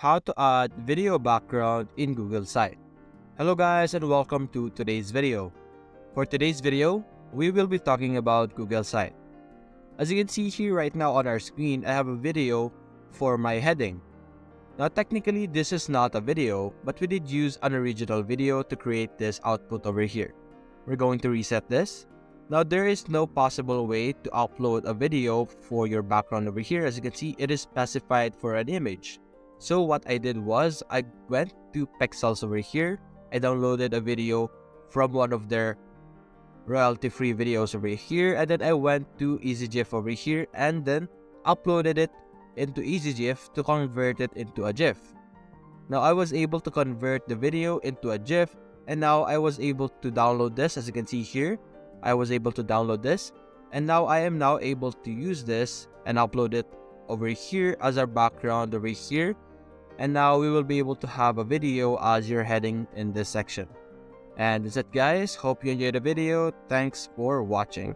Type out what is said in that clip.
how to add video background in Google Site. Hello guys and welcome to today's video. For today's video, we will be talking about Google Site. As you can see here right now on our screen, I have a video for my heading. Now technically this is not a video, but we did use an original video to create this output over here. We're going to reset this. Now there is no possible way to upload a video for your background over here. As you can see, it is specified for an image. So what I did was I went to Pexels over here. I downloaded a video from one of their royalty-free videos over here. And then I went to ezgif over here and then uploaded it into ezgif to convert it into a GIF. Now I was able to convert the video into a GIF and now I was able to download this as you can see here. I was able to download this and now I am now able to use this and upload it over here as our background over here and now we will be able to have a video as you're heading in this section. And that's it guys, hope you enjoyed the video, thanks for watching.